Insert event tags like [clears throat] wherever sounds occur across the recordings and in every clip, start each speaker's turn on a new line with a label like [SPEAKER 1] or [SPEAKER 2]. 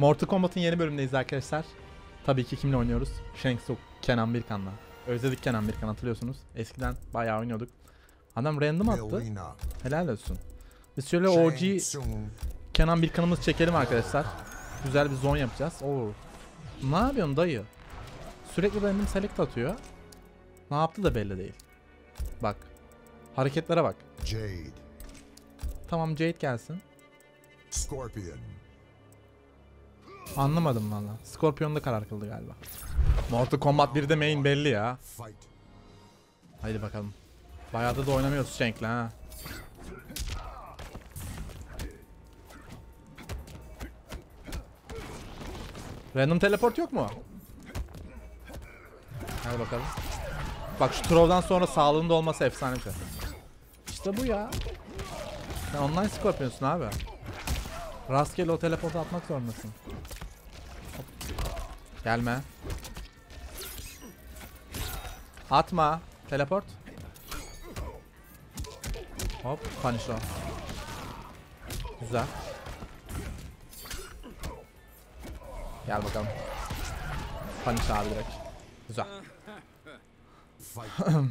[SPEAKER 1] Mortal Kombat'ın yeni bölümündeyiz arkadaşlar. Tabii ki kimle oynuyoruz? Shang Tsung, Kenan Birkan'la. Özledik Kenan Birkan hatırlıyorsunuz. Eskiden bayağı oynuyorduk. Adam random attı. Helal olsun. Biz şöyle OG. Kenan Birkan'ımızı çekelim arkadaşlar. Güzel bir zone yapacağız. Oo. Ne yapıyorsun dayı? Sürekli random select atıyor. Ne yaptı da belli değil. Bak. Hareketlere bak.
[SPEAKER 2] Jade.
[SPEAKER 1] Tamam Jade gelsin.
[SPEAKER 2] Scorpion.
[SPEAKER 1] Anlamadım valla. Scorpion'da karar kıldı galiba. Mortal Kombat 1'de main belli ya. Haydi bakalım. Bayağıdır da oynamıyoruz Shank'le ha. Random teleport yok mu? Hadi bakalım. Bak şu Throw'dan sonra sağlığında olması efsane bir şey. İşte bu ya. Sen online Scorpion'sun abi. Rastgele o teleportu atmak zorundasın. Gelme. Atma. Teleport. Hop. Punish o. Güzel. Gel bakalım. Punish abi direkt. Güzel.
[SPEAKER 2] Fight. [clears throat]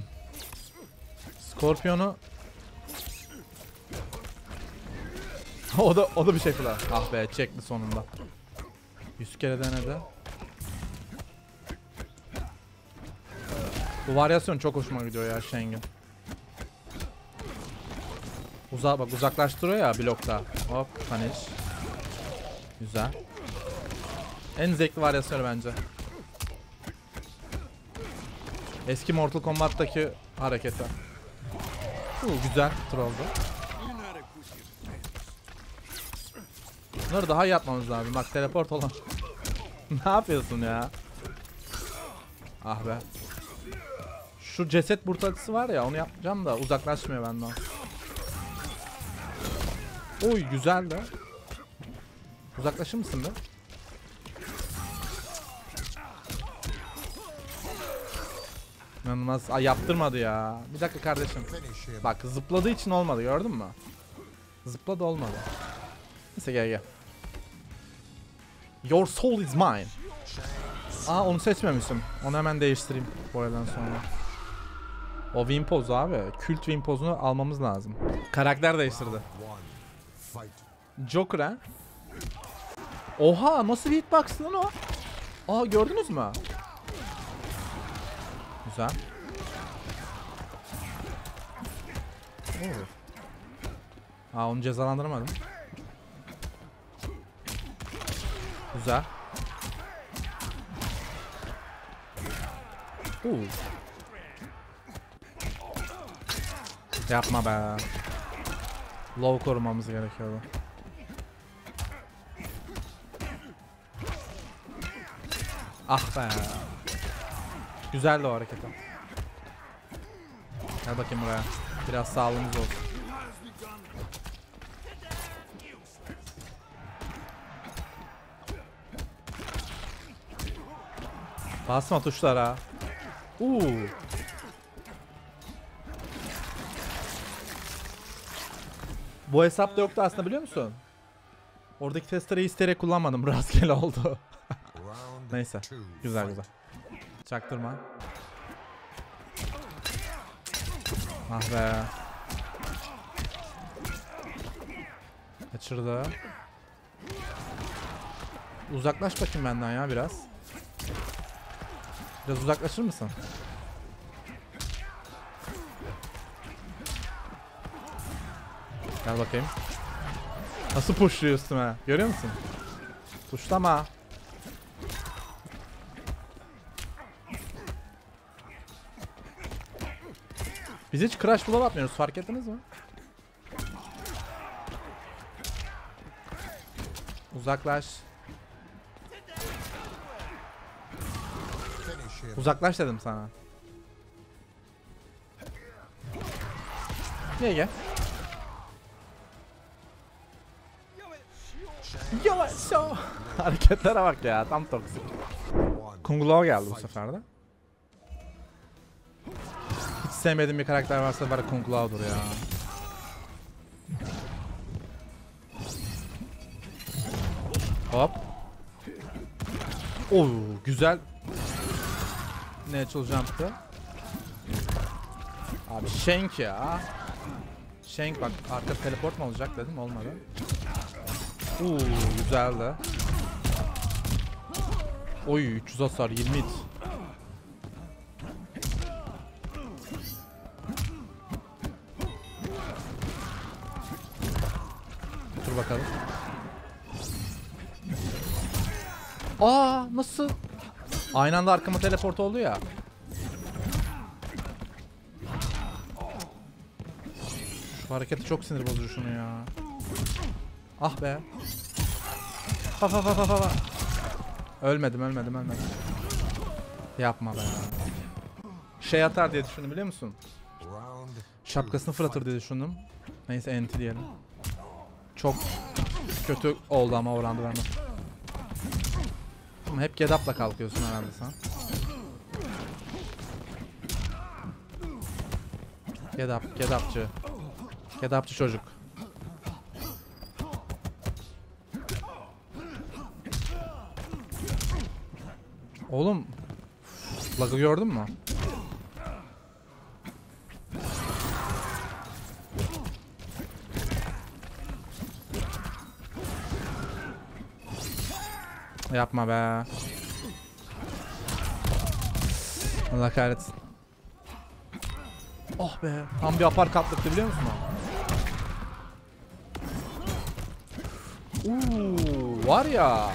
[SPEAKER 1] Scorpion'u [laughs] o da o da bir şey kılar. Ah be çekti sonunda. 100 kere denedi. Bu varyasyon çok hoşuma gidiyor ya Schengen. Uza bak uzaklaştırıyor ya blokta. Hop punish. Güzel. En zevkli varyasyonu bence. Eski Mortal Kombat'taki hareketi. Uuu güzel trolldu. Bunları daha iyi yapmamız lazım. Bak teleport olan. [laughs] ne yapıyorsun ya? Ah be. Şu ceset brutalitesi var ya onu yapacağım da uzaklaşmıyor benden. Oy güzel de. Uzaklaşır mısın be? İnanılmaz. Ay yaptırmadı ya. Bir dakika kardeşim. Bak zıpladığı için olmadı gördün mü? Zıpladı olmadı. Neyse gel gel. Your soul is mine. Aa onu seçmemişim. Onu hemen değiştireyim bu aradan sonra. O win pozu abi. Kült win pozunu almamız lazım. Karakter değiştirdi. Joker ha? Oha nasıl bir hitbox lan o? Aa gördünüz mü? Güzel. Oo. Aa onu cezalandırmadım. Güzel. Oo. Yapma be. Low korumamız gerekiyordu. Ah be. Güzeldi o hareket. Gel bakayım buraya. Biraz sağlığımız olsun. Basma tuşlara. Uuu. Bu hesapta yoktu aslında biliyor musun? Oradaki testereyi isteyerek kullanmadım. [laughs] Rastgele oldu. Neyse. Güzel güzel. Çaktırma. Ah be. Kaçırdı. Uzaklaş bakayım benden ya biraz. Biraz uzaklaşır mısın? Gel bakayım. Nasıl pushluyor üstüme? Görüyor musun? Pushlama. Biz hiç crash blow atmıyoruz fark ettiniz mi? Uzaklaş. Uzaklaş dedim sana. Niye gel? Yavaş so. [laughs] Hareketlere bak ya tam toksik.
[SPEAKER 2] One.
[SPEAKER 1] Kung Lao geldi bu sefer de. Hiç sevmediğim bir karakter varsa var Kung Lao'dur ya. Hop. Oo güzel. Natural jump'tı. Abi Shank ya. Shank bak arka teleport mu olacak dedim olmadı. Oo güzeldi. Oy 300 hasar 20 hit. Dur bakalım. Aa nasıl? Aynı anda arkama teleport oldu ya. Şu hareketi çok sinir bozucu şunu ya. Ah be. Ha ha ha ha ha. Ölmedim ölmedim ölmedim. Yapma be. Şey atar diye düşündüm biliyor musun? Şapkasını fırlatır diye düşündüm. Neyse enti diyelim. Çok kötü oldu ama o roundu. Ama hep gedapla kalkıyorsun herhalde sen. Gedap, gedapçı. Gedapçı çocuk. Oğlum Lag'ı gördün mü? Yapma be. Allah kahretsin. Oh be. Tam bir apar katlıktı biliyor musun? Uuu var ya.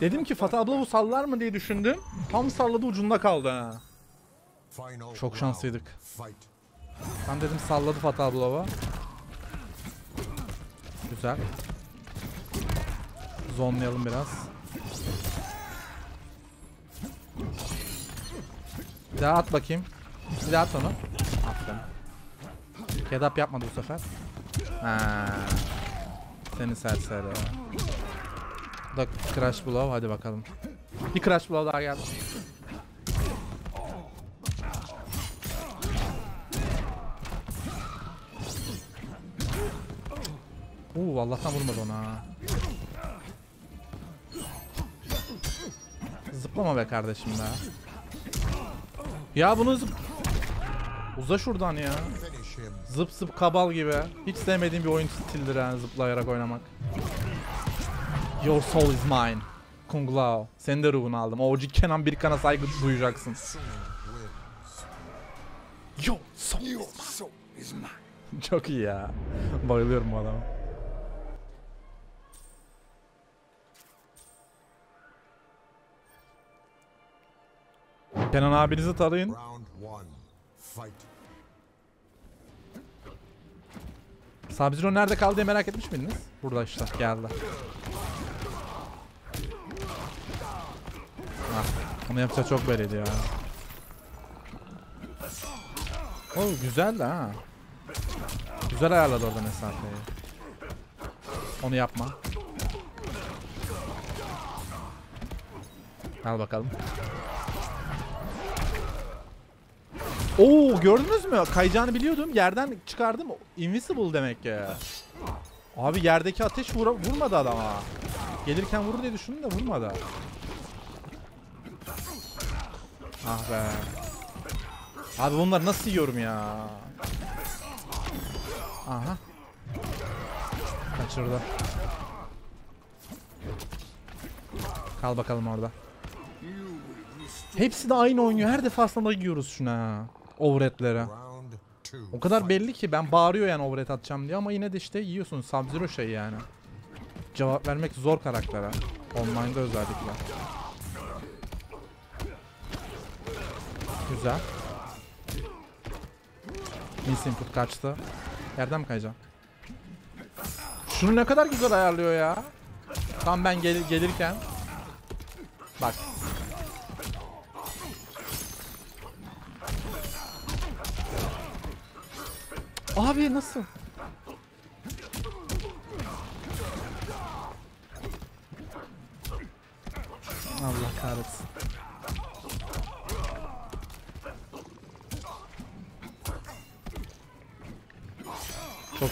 [SPEAKER 1] Dedim ki Fatih abla bu sallar mı diye düşündüm. Tam salladı ucunda kaldı ha. Çok şanslıydık. Ben dedim salladı Fatih abla o. Güzel. Zonlayalım biraz. Bir daha at bakayım. Bir daha at onu. Aferin. Kedap yapmadı bu sefer. Ha. Seni serseri. Bu da crash blow hadi bakalım. Bir crash blow daha geldi. Oo Allah'tan vurmadı ona. Zıplama be kardeşim be. Ya bunu zıp... Uza şuradan ya. Zıp zıp kabal gibi. Hiç sevmediğim bir oyun stildir yani zıplayarak oynamak. Your soul is mine. Kung Lao. Senin de ruhunu aldım. OG Kenan Birkan'a saygı duyacaksın. Your soul is mine. [laughs] Çok iyi ya. Bayılıyorum bu adama. Kenan abinizi tarayın. Sub-Zero nerede kaldı diye merak etmiş miydiniz? Burada işte geldi. Onu yapacağı çok belliydi ya. Oo güzel de ha. Güzel ayarladı orada mesafeyi. Onu yapma. Al bakalım. Oo gördünüz mü? Kayacağını biliyordum. Yerden çıkardım. Invisible demek ki. Abi yerdeki ateş vura- vurmadı adama. Gelirken vurur diye düşündüm de vurmadı. Ah be. Abi bunları nasıl yiyorum ya? Aha. Kaçırdı. Kal bakalım orada. Hepsi de aynı oynuyor. Her defasında yiyoruz şuna. Overhead'lere. O kadar belli ki ben bağırıyor yani overhead atacağım diye ama yine de işte yiyorsun Sub-Zero şey yani. Cevap vermek zor karaktere. Online'da özellikle. Güzel. Miss input kaçtı. Yerden mi kayacağım? Şunu ne kadar güzel ayarlıyor ya. Tam ben gel gelirken. Bak. Abi nasıl? Allah kahretsin.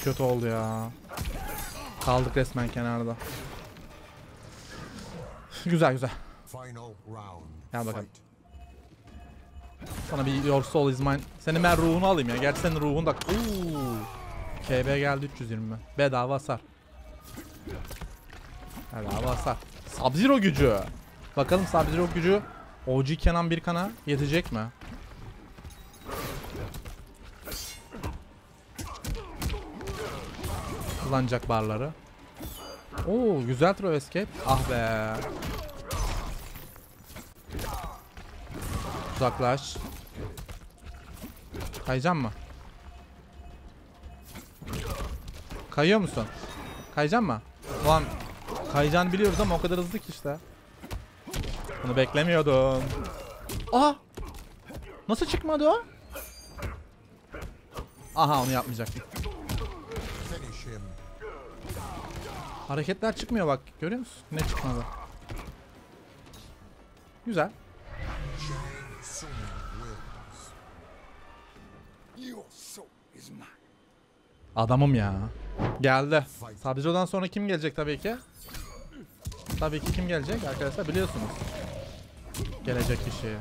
[SPEAKER 1] Kötü oldu ya. Kaldık resmen kenarda. Güzel güzel. Gel bakalım. Sana bir Your Soul is Mine. Senin ben ruhunu alayım ya. Gerçi senin ruhun da... Uuu. KB geldi 320. Bedava hasar. Bedava hasar. Sub-Zero gücü. Bakalım Sub-Zero gücü OG Kenan Birkan'a yetecek mi? Kullanacak barları. Oo güzel throw escape. Ah be. Uzaklaş. Kayacak mı? Kayıyor musun? Kayacak mı? Ulan kayacağını biliyoruz ama o kadar hızlı ki işte. Bunu beklemiyordum. Aa! Nasıl çıkmadı o? Aha onu yapmayacaktım. Hareketler çıkmıyor bak. Görüyor musun? Ne çıkmadı? Güzel. Adamım ya. Geldi.
[SPEAKER 2] Fight.
[SPEAKER 1] Sabziro'dan sonra kim gelecek tabii ki? Tabii ki kim gelecek arkadaşlar biliyorsunuz. Gelecek kişi.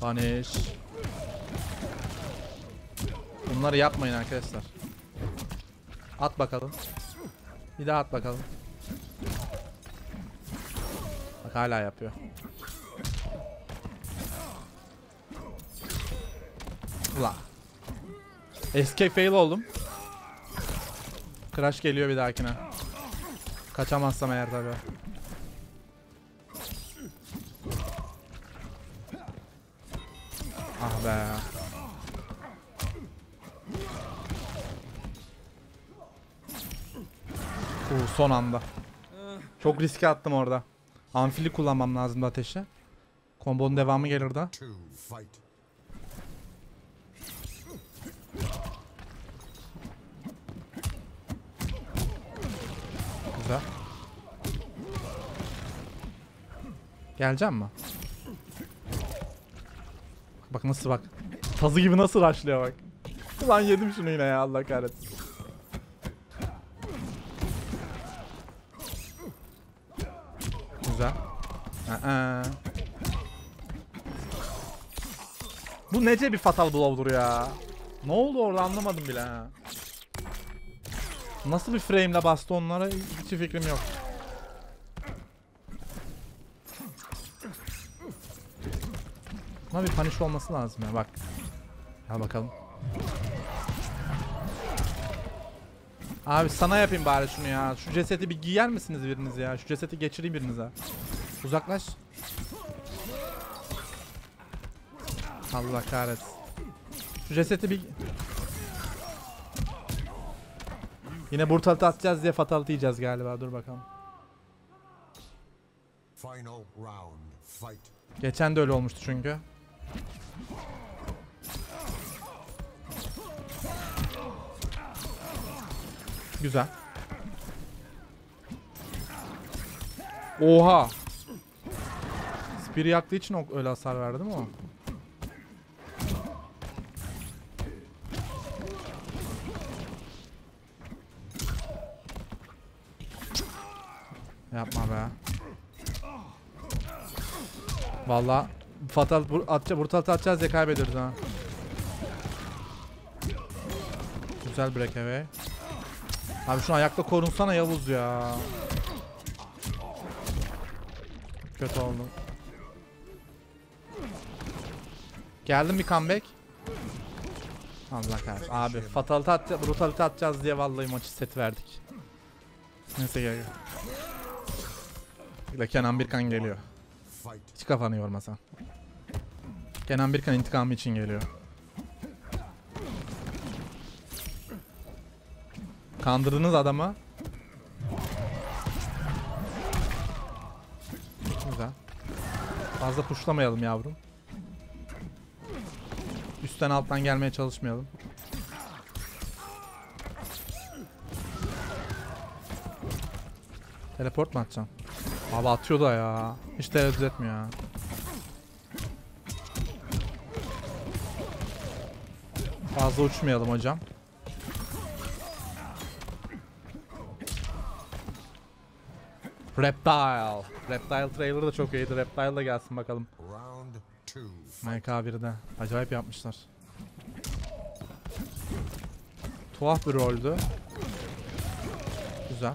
[SPEAKER 1] Punish. Bunları yapmayın arkadaşlar. At bakalım. Bir daha at bakalım. Bak hala yapıyor. Ula. Escape fail oldum. Crash geliyor bir dahakine. Kaçamazsam eğer tabi. Uu, son anda. Çok riske attım orada. Amfili kullanmam lazımdı ateşe. Kombonun devamı gelir de. Güzel. Geleceğim mi? Bak nasıl bak. Tazı gibi nasıl rushlıyor bak. Ulan yedim şunu yine ya Allah kahretsin. Aa. Bu nece bir fatal blow'dur ya. Ne oldu orada anlamadım bile. Nasıl bir frame'le bastı onlara hiç fikrim yok. Buna bir punish olması lazım ya bak. Gel bakalım. Abi sana yapayım bari şunu ya. Şu cesedi bir giyer misiniz biriniz ya? Şu cesedi geçireyim birinize. Uzaklaş. Allah kahretsin. Şu cesedi bir... Yine brutality atacağız diye fatality yiyeceğiz galiba. Dur bakalım. Geçen de öyle olmuştu çünkü. Güzel. Oha. Spear yaktığı için öyle hasar verdi mi o? Yapma be. Valla fatal bur atça brutal atacağız diye kaybediyoruz ha. Güzel breakaway. Abi şu ayakta korunsana Yavuz ya. Kötü oldu. Geldim bir comeback. Allah kahretsin. Abi fatality atacağız, brutality atacağız diye vallahi maçı set verdik. Neyse gel gel. Kenan Birkan geliyor. Hiç kafanı yormasan. Kenan Birkan intikamı için geliyor. Kandırdınız adamı. Güzel. Fazla pushlamayalım yavrum. Üstten alttan gelmeye çalışmayalım. Teleport mu atacağım? Abi atıyor da ya. Hiç tereddüt etmiyor ya. Fazla uçmayalım hocam. Reptile. Reptile trailer da çok iyiydi. Reptile da gelsin bakalım.
[SPEAKER 2] Round two.
[SPEAKER 1] MK1'de. Acayip yapmışlar. Tuhaf bir roldü. Güzel.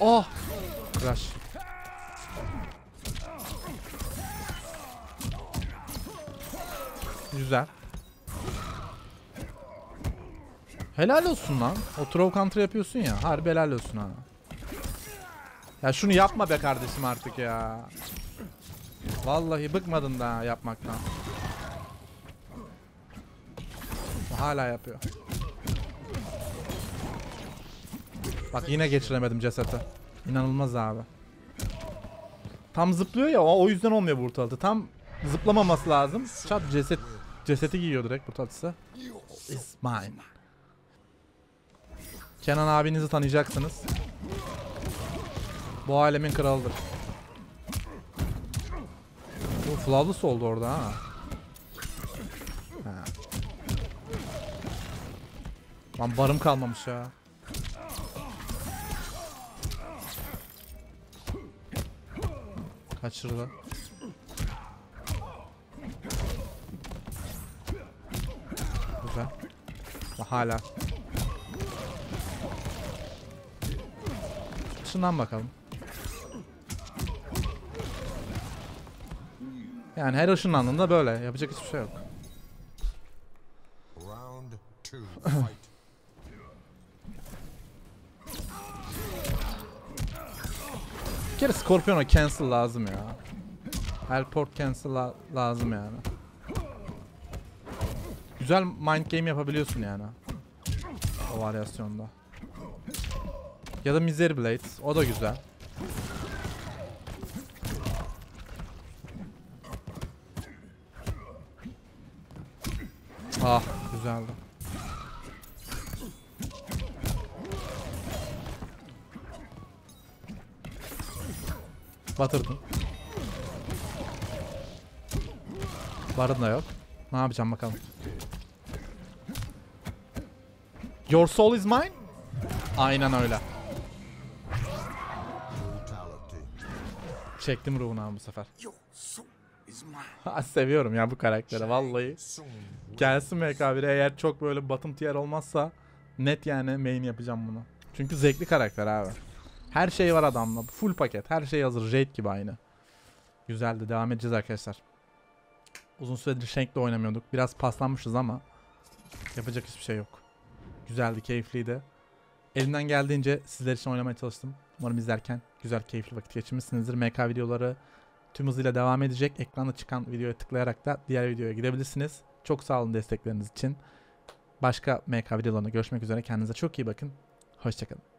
[SPEAKER 1] Oh! Crash. Güzel. Helal olsun lan. O throw counter yapıyorsun ya. Harbi helal olsun ha. Ya şunu yapma be kardeşim artık ya. Vallahi bıkmadın da yapmaktan. Hala yapıyor. Bak yine geçiremedim ceseti. İnanılmaz abi. Tam zıplıyor ya o yüzden olmuyor ortalıkta. Tam zıplamaması lazım. Çat ceset ceseti giyiyor direkt tatlısı. Is mine. Kenan abinizi tanıyacaksınız. Bu alemin kralıdır. Bu flawless oldu orada ha. Lan barım kalmamış ya. Kaçırdı. Güzel. Hala. Şundan bakalım. Yani her ışınlandığında böyle. Yapacak hiçbir şey yok. Scorpion'a cancel lazım ya. Helport cancel la- lazım yani. Güzel mind game yapabiliyorsun yani. O varyasyonda. Ya da Misery Blade. O da güzel. Ah güzeldi. Batırdın. Barın da yok. Ne yapacağım bakalım. Your soul is mine? Aynen öyle. Çektim ruhunu abi bu sefer. [laughs] Seviyorum ya bu karakteri vallahi. Gelsin MK1'e eğer çok böyle bottom tier olmazsa net yani main yapacağım bunu. Çünkü zevkli karakter abi. Her şey var adamla. Full paket. Her şey hazır. Raid gibi aynı. Güzeldi. Devam edeceğiz arkadaşlar. Uzun süredir Shank'le oynamıyorduk. Biraz paslanmışız ama yapacak hiçbir şey yok. Güzeldi, keyifliydi. Elimden geldiğince sizler için oynamaya çalıştım. Umarım izlerken güzel, keyifli vakit geçirmişsinizdir. MK videoları tüm hızıyla devam edecek. Ekranda çıkan videoya tıklayarak da diğer videoya gidebilirsiniz. Çok sağ olun destekleriniz için. Başka MK videolarında görüşmek üzere. Kendinize çok iyi bakın. Hoşçakalın.